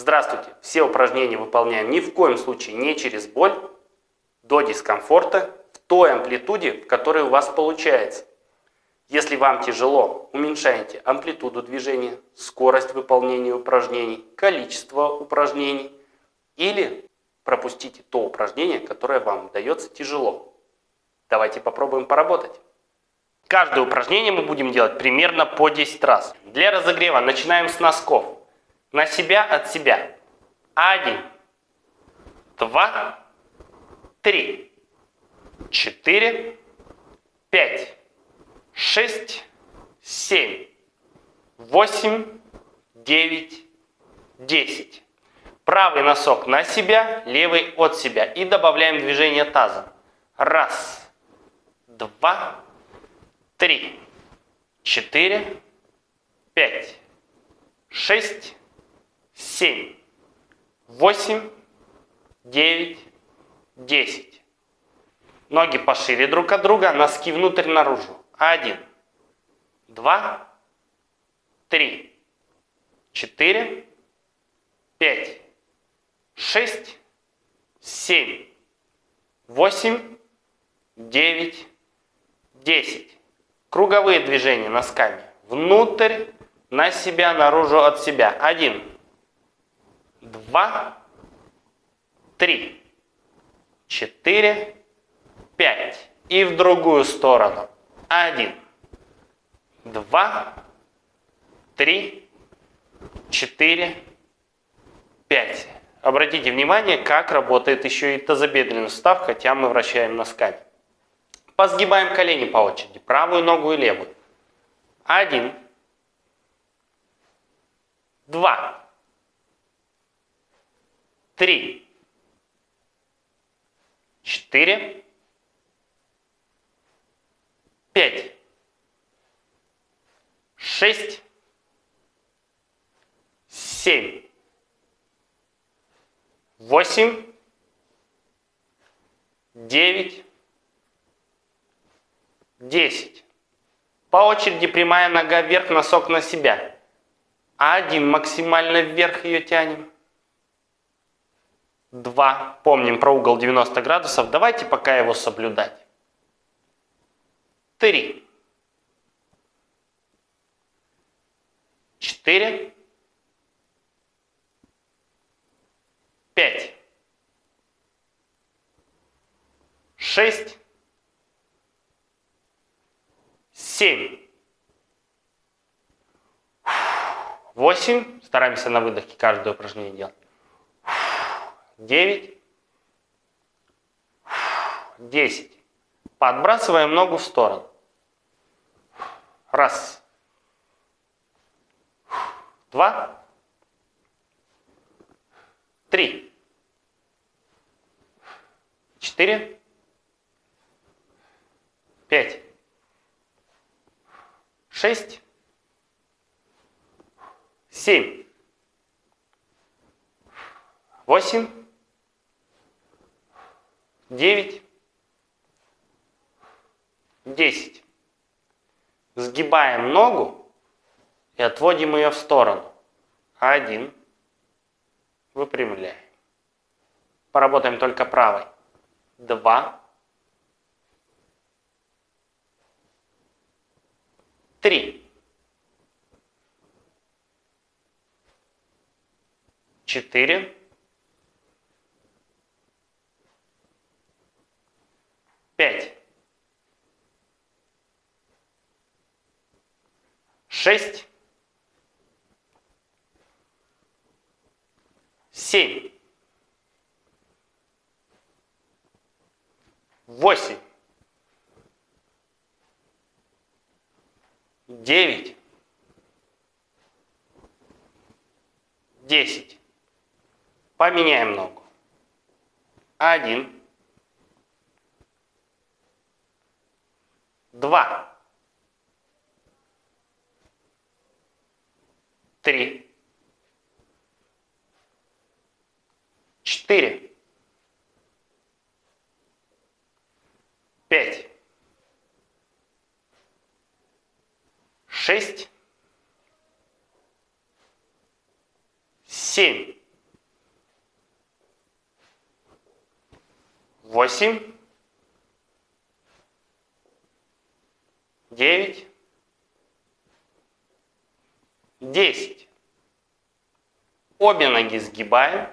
Здравствуйте! Все упражнения выполняем ни в коем случае не через боль, до дискомфорта, в той амплитуде, в которой у вас получается. Если вам тяжело, уменьшайте амплитуду движения, скорость выполнения упражнений, количество упражнений или пропустите то упражнение, которое вам дается тяжело. Давайте попробуем поработать. Каждое упражнение мы будем делать примерно по 10 раз. Для разогрева начинаем с носков. На себя от себя. Один, два, три, четыре, пять, шесть, семь, восемь, девять, десять. Правый носок на себя, левый от себя. И добавляем движение тазом. Раз, два, три, четыре, пять, шесть, семь, восемь, девять, десять. Ноги пошире друг от друга, носки внутрь наружу. Один, два, три, четыре, пять, шесть, семь, восемь, девять, десять. Круговые движения носками. Внутрь, на себя, наружу, от себя. Один, два, три, четыре, пять. И в другую сторону. Один, два, три, четыре, пять. Обратите внимание, как работает еще и тазобедренный сустав, хотя мы вращаем носками. Позгибаем колени по очереди, правую ногу и левую. Один, два, три, четыре, пять, шесть, семь, восемь, девять, десять. По очереди прямая нога вверх, носок на себя. Один максимально вверх ее тянем. Два. Помним про угол 90 градусов. Давайте пока его соблюдать. Три. Четыре. Пять. Шесть. Семь. Восемь. Стараемся на выдохе каждое упражнение делать. Девять. Десять. Подбрасываем ногу в сторону. Раз. Два. Три. Четыре. Пять. Шесть. Семь. Восемь. Девять. Десять. Сгибаем ногу и отводим ее в сторону. Один. Выпрямляем. Поработаем только правой. Два. Три. Четыре. Пять. Шесть. Семь. Восемь. Девять. Десять. Поменяем ногу. Один. Два. Три. Четыре. Пять. Шесть. Семь. Восемь. Девять десять. Обе ноги сгибаем,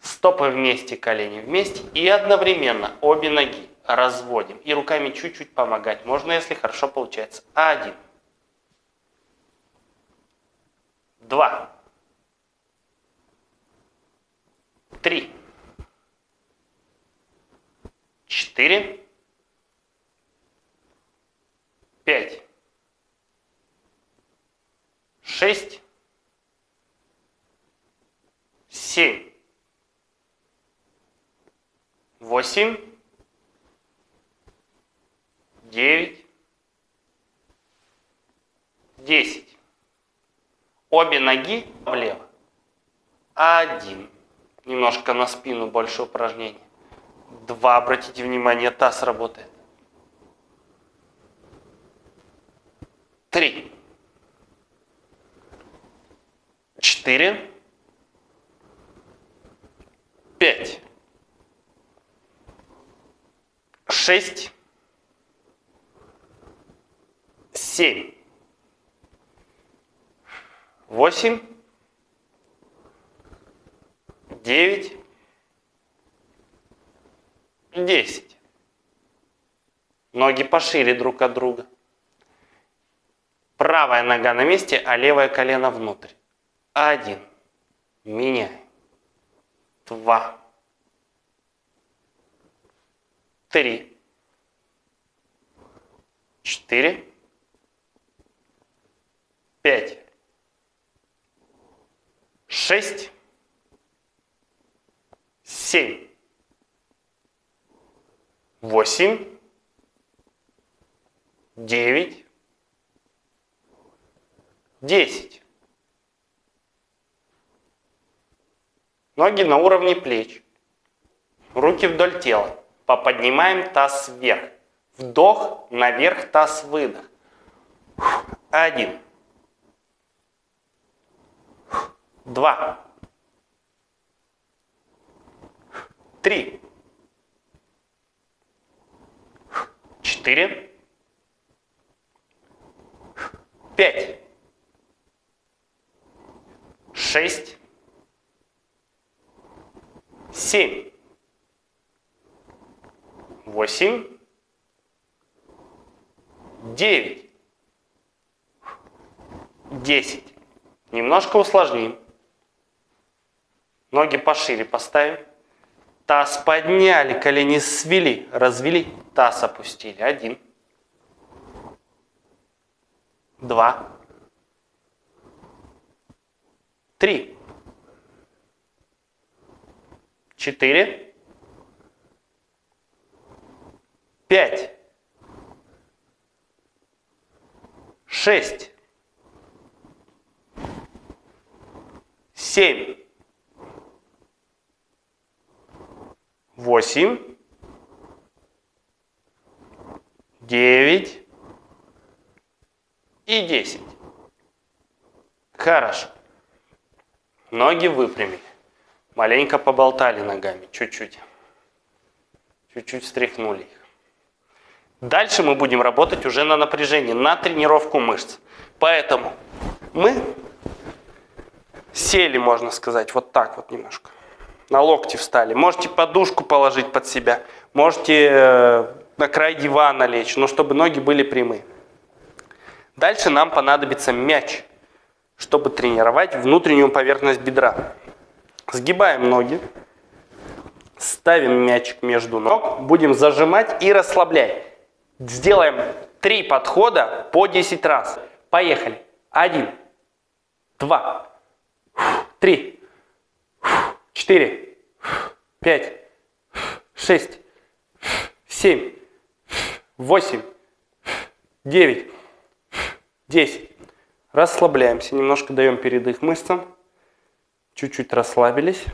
стопы вместе, колени вместе и одновременно обе ноги разводим. И руками чуть-чуть помогать. Можно, если хорошо получается. Один. Два. Три. Четыре. Пять. Шесть. Семь. Восемь. Девять. Десять. Обе ноги влево. Один. Немножко на спину больше упражнений. Два. Обратите внимание, таз работает. Три. Четыре. Пять. Шесть. Семь. Восемь. Девять. Десять. Ноги пошире друг от друга. Правая нога на месте, а левое колено внутрь. Один. Меняем. Два. Три. Четыре. Пять. Шесть. Семь. Восемь. Девять. Десять. Ноги на уровне плеч. Руки вдоль тела. Поподнимаем таз вверх. Вдох, наверх, таз, выдох. Один. Два. Три. Четыре. Пять. Шесть. Семь. Восемь. Девять. Десять. Немножко усложним. Ноги пошире поставим. Таз подняли, колени свели, развели, таз опустили. Один. Два. Три. Четыре. Пять. Шесть. Семь. восемь, девять и десять. Хорошо. Ноги выпрямили. Маленько поболтали ногами, чуть-чуть. Чуть-чуть встряхнули их. Дальше мы будем работать уже на напряжение, на тренировку мышц. Поэтому мы сели, можно сказать, вот так вот немножко на локти встали. Можете подушку положить под себя, можете э, на край дивана лечь, но чтобы ноги были прямые. Дальше нам понадобится мяч, чтобы тренировать внутреннюю поверхность бедра. Сгибаем ноги, ставим мячик между ног, будем зажимать и расслаблять. Сделаем три подхода по 10 раз. Поехали. Один, два, три, четыре, пять, шесть, семь, восемь, девять, десять. Расслабляемся, немножко даем передых мышцам. Чуть-чуть расслабились.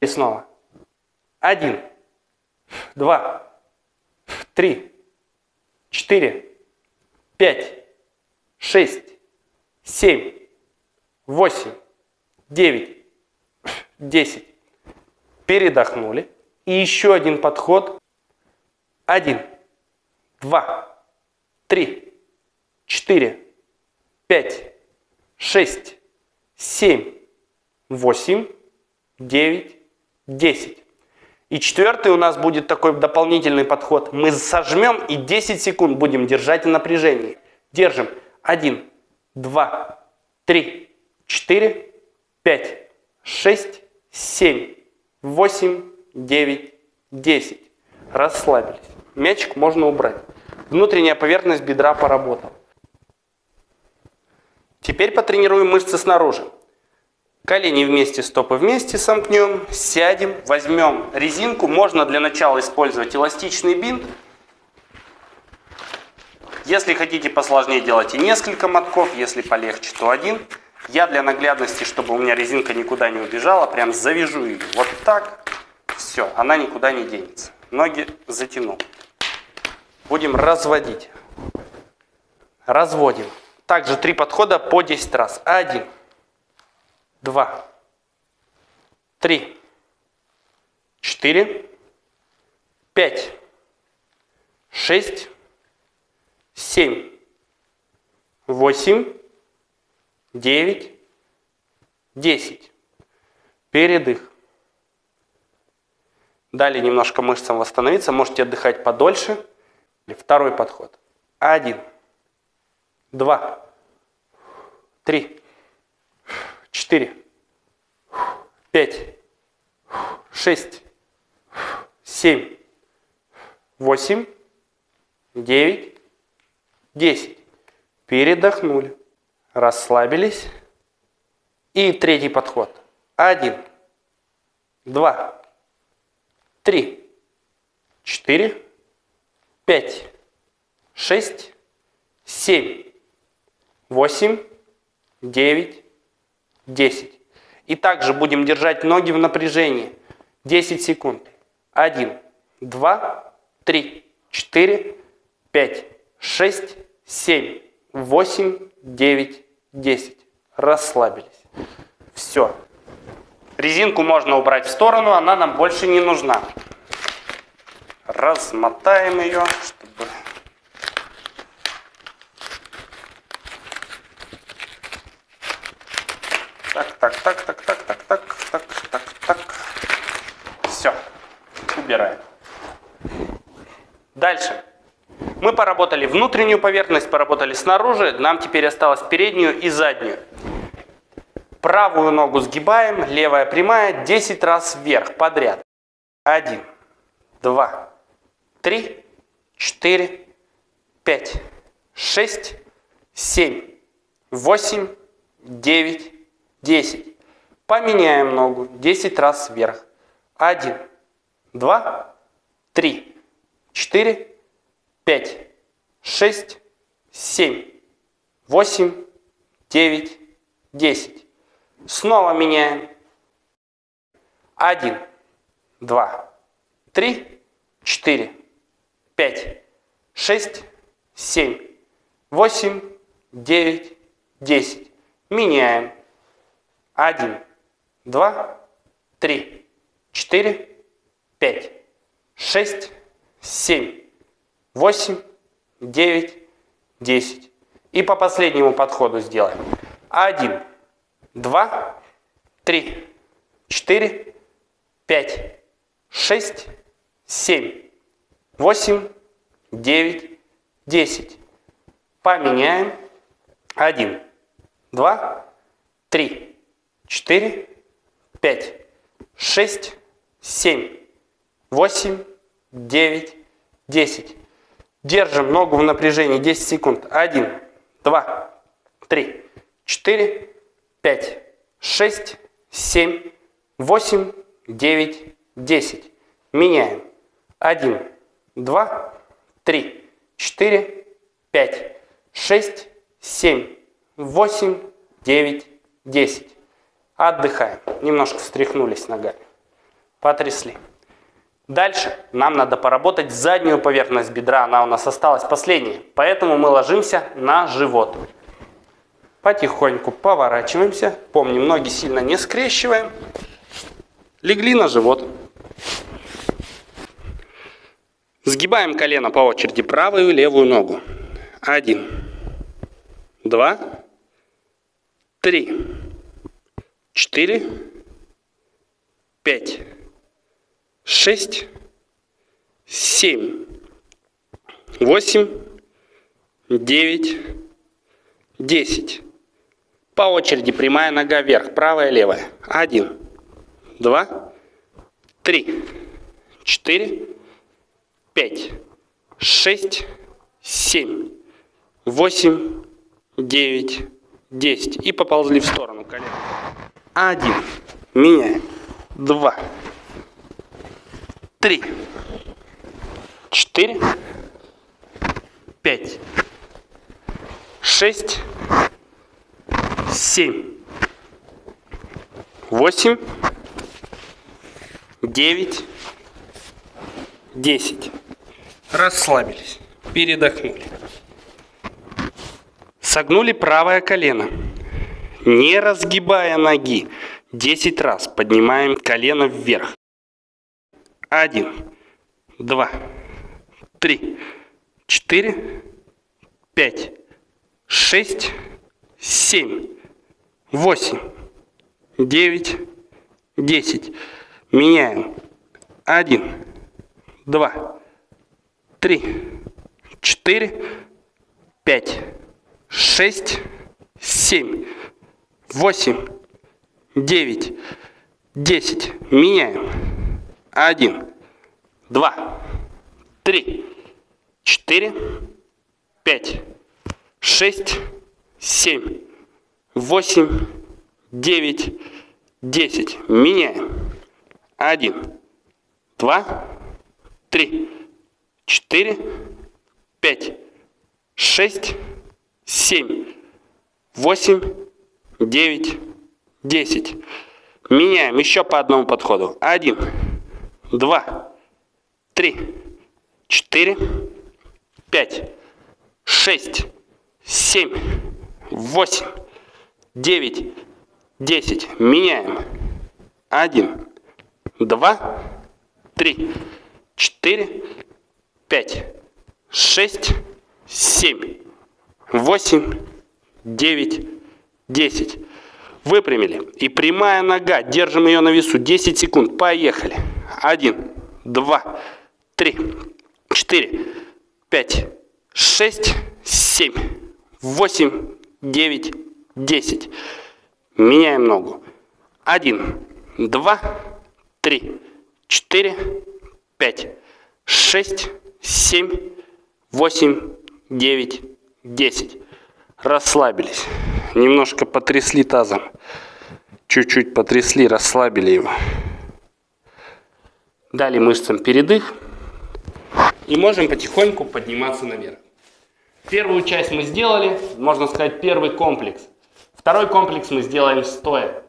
И снова. Один, два, три, четыре, пять, шесть, семь, восемь, девять, 10, передохнули. И еще один подход. Один, два, три, четыре, пять, шесть, семь, восемь, девять, десять. И четвертый у нас будет такой дополнительный подход. Мы сожмем и 10 секунд будем держать в напряжении. Держим. Один, два, три, четыре, пять, шесть, семь, восемь, девять, десять. Расслабились. Мячик можно убрать. Внутренняя поверхность бедра поработала. Теперь потренируем мышцы снаружи. Колени вместе, стопы вместе сомкнем, сядем, возьмем резинку. Можно для начала использовать эластичный бинт. Если хотите посложнее, делайте несколько мотков. Если полегче, то один. Я для наглядности, чтобы у меня резинка никуда не убежала, прям завяжу ее вот так. Все, она никуда не денется. Ноги затянул. Будем разводить. Разводим. Также три подхода по 10 раз. Один два, три, четыре, пять, шесть, семь, восемь, девять, десять. Передых. Далее немножко мышцам восстановиться. Можете отдыхать подольше. Второй подход. Один, два, три, четыре, пять, шесть, семь, восемь, девять, десять. Передохнули, расслабились. И третий подход. Один, два, три, четыре, пять, шесть, семь, восемь, девять, 10. И также будем держать ноги в напряжении 10 секунд. 1, 2, 3, 4, 5, 6, 7, 8, 9, 10. Расслабились. Все. Резинку можно убрать в сторону, она нам больше не нужна. Размотаем ее, чтобы Так, так, так, так, так, так, так, так, так, так. Все. Убираем. Дальше. Мы поработали внутреннюю поверхность, поработали снаружи. Нам теперь осталось переднюю и заднюю. Правую ногу сгибаем, левая прямая, 10 раз вверх подряд. 1, 2, 3, 4, 5, 6, 7, 8, 9, 10. Поменяем ногу 10 раз вверх. 1, 2, 3, 4, 5, 6, 7, 8, 9, 10. Снова меняем. 1, 2, 3, 4, 5, 6, 7, 8, 9, 10. Меняем. 1, 2, 3, 4, 5, 6, 7, 8, 9, 10. И по последнему подходу сделаем. 1, 2, 3, 4, 5, 6, 7, 8, 9, 10. Поменяем. 1, 2, 3, 4, 5, 6, 7, 8, 9, 10. Держим ногу в напряжении 10 секунд. 1, 2, 3, 4, 5, 6, 7, 8, 9, 10. Меняем. 1, 2, 3, 4, 5, 6, 7, 8, 9, 10. Отдыхаем. Немножко встряхнулись ногами. Потрясли. Дальше нам надо поработать заднюю поверхность бедра. Она у нас осталась последней. Поэтому мы ложимся на живот. Потихоньку поворачиваемся. Помним, ноги сильно не скрещиваем. Легли на живот. Сгибаем колено по очереди правую и левую ногу. Один, два, три, четыре, пять, шесть, семь, восемь, девять, десять. По очереди прямая нога вверх, правая, левая. Один, два, три, четыре, пять, шесть, семь, восемь, девять, десять. И поползли в сторону колено. Один. Меняем. Два. Три. Четыре. Пять. Шесть. Семь. Восемь. Девять. Десять. Расслабились. Передохнули. Согнули правое колено. Не разгибая ноги. 10 раз поднимаем колено вверх. Один, два, три, четыре, пять, шесть, семь, восемь, девять, десять. Меняем. Один, два, три, четыре, пять, шесть, семь, восемь, девять, десять. Меняем. Один, два, три, четыре, пять, шесть, семь, восемь, девять, десять. Меняем. Один, два, три, четыре, пять, шесть, семь, восемь, девять, десять. Меняем еще по одному подходу. Один, два, три, четыре, пять, шесть, семь, восемь, девять, десять. Меняем. Один, два, три, четыре, пять, шесть, семь, восемь, девять, десять. Выпрямили. И прямая нога. Держим ее на весу. 10 секунд. Поехали. Один, два, три, четыре, пять, шесть, семь, восемь, девять, десять. Меняем ногу. Один, два, три, четыре, пять, шесть, семь, восемь, девять, десять. Расслабились. Немножко потрясли тазом. Чуть-чуть потрясли, расслабили его. Дали мышцам передых. И можем потихоньку подниматься наверх. Первую часть мы сделали, можно сказать, первый комплекс. Второй комплекс мы сделаем стоя.